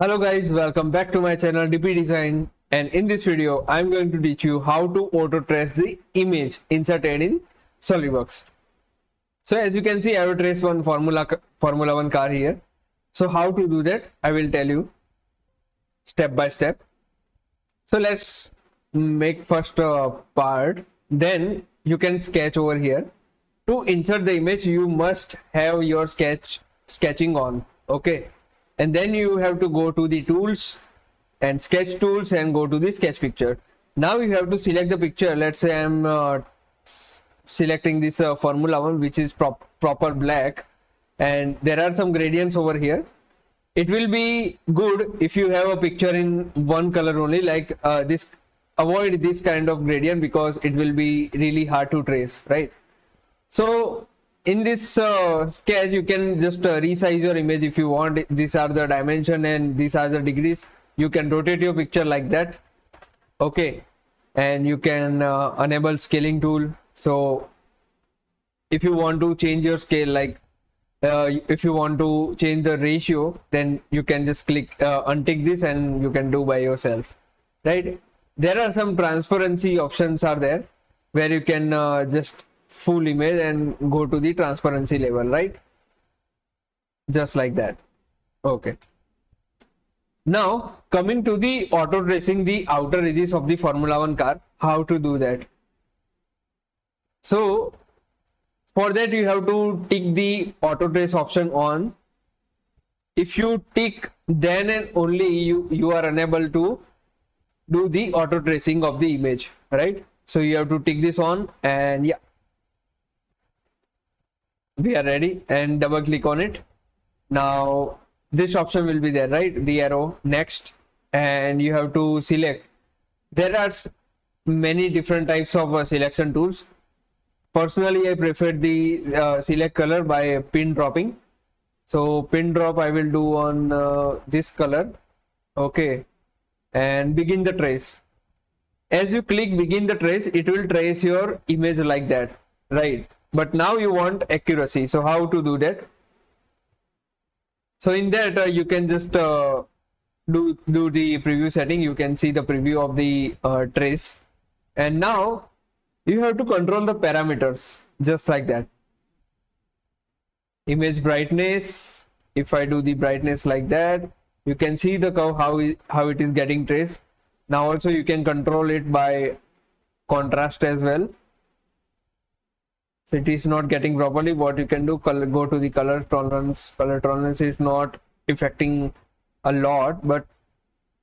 Hello guys, welcome back to my channel DP Design and in this video I'm going to teach you how to auto trace the image inserted in SolidWorks. So as you can see I have traced one Formula, Formula 1 car here. So how to do that I will tell you step by step. So let's make first uh, part then you can sketch over here. To insert the image you must have your sketch sketching on okay and then you have to go to the tools and sketch tools and go to the sketch picture. Now you have to select the picture. Let's say i'm uh, selecting this uh, formula one which is prop proper black. And there are some gradients over here. It will be good if you have a picture in one color only like uh, this avoid this kind of gradient because it will be really hard to trace right? So in this uh, sketch you can just uh, resize your image if you want. These are the dimension and these are the degrees. You can rotate your picture like that. Okay. And you can uh, enable scaling tool. So if you want to change your scale like uh, if you want to change the ratio then you can just click uh, untick this and you can do by yourself. Right? There are some transparency options are there where you can uh, just full image and go to the transparency level right? Just like that. Okay. Now coming to the auto tracing the outer edges of the formula one car how to do that? So for that you have to tick the auto trace option on. If you tick then and only you you are unable to do the auto tracing of the image right? So you have to tick this on and yeah we are ready and double click on it. Now this option will be there right? The arrow next. And you have to select. There are many different types of uh, selection tools. Personally i prefer the uh, select color by pin dropping. So pin drop i will do on uh, this color. Okay. And begin the trace. As you click begin the trace it will trace your image like that right but now you want accuracy. So how to do that? So in that uh, you can just uh, do do the preview setting. You can see the preview of the uh, trace. And now you have to control the parameters just like that. Image brightness. If i do the brightness like that you can see the curve how how it is getting traced. Now also you can control it by contrast as well so it is not getting properly. What you can do color, go to the color tolerance color tolerance is not affecting a lot but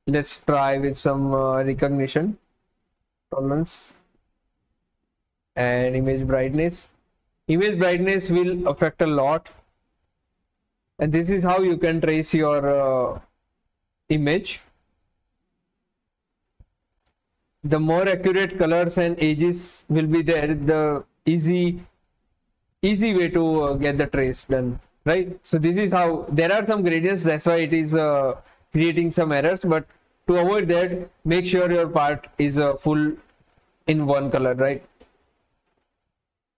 let's try with some uh, recognition tolerance and image brightness. Image brightness will affect a lot. And this is how you can trace your uh, image. The more accurate colors and edges will be there the easy easy way to uh, get the trace done right? So this is how there are some gradients that's why it is uh, creating some errors but to avoid that make sure your part is uh, full in one color right?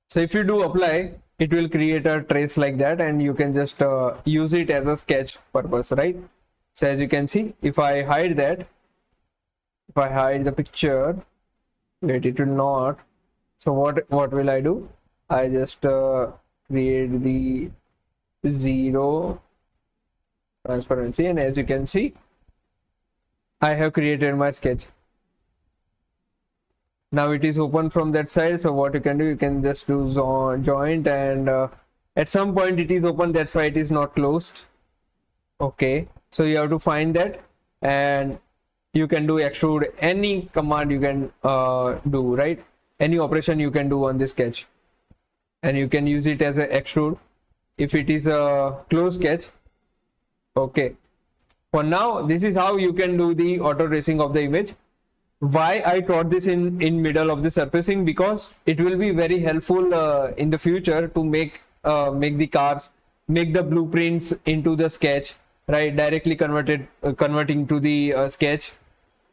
So if you do apply it will create a trace like that and you can just uh, use it as a sketch purpose right? So as you can see if i hide that if i hide the picture wait it will not so what what will i do I just uh, create the zero transparency and as you can see I have created my sketch. Now it is open from that side so what you can do you can just do joint and uh, at some point it is open that's why it is not closed. Okay so you have to find that and you can do extrude any command you can uh, do right? Any operation you can do on this sketch and you can use it as an extrude if it is a close sketch. Okay. For now this is how you can do the auto tracing of the image. Why i taught this in in middle of the surfacing? Because it will be very helpful uh, in the future to make uh, make the cars make the blueprints into the sketch right directly converted uh, converting to the uh, sketch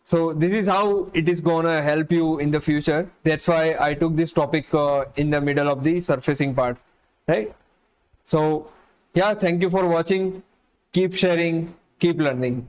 so this is how it is gonna help you in the future. That's why i took this topic uh, in the middle of the surfacing part right? So yeah thank you for watching. Keep sharing keep learning